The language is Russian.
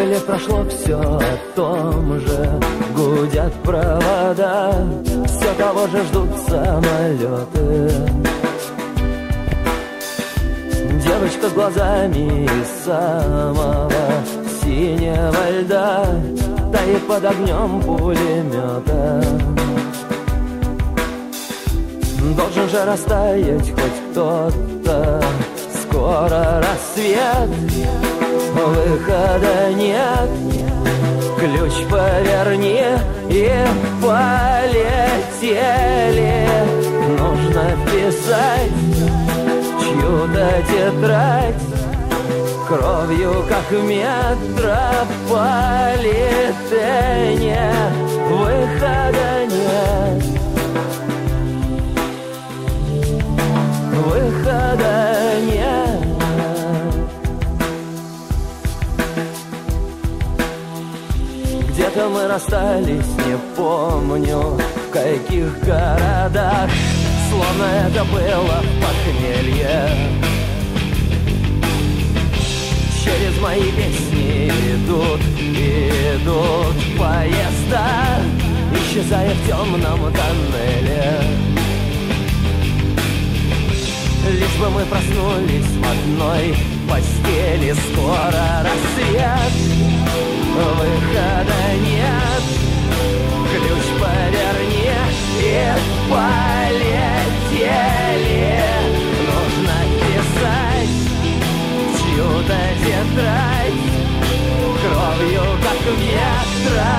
Сколько лет прошло, все о том же. Гудят провода Все того же ждут самолеты Девочка с глазами самого синего льда Стоит под огнем пулемета Должен же растаять хоть кто-то Скоро рассвет Выхода нет. Ключ поверни и полетели. Нужно писать чью-то тетрадь. Кровью, как метрополитене Где-то мы расстались, не помню В каких городах. Словно это было похмелье. Через мои песни идут, идут поезда. Исчезая в темном тоннеле. Лишь бы мы проснулись в одной постели. Скоро рассвет, выхода нет. Ключ поверни и полетели. Нужно писать чью-то тетрадь Кровью, как метра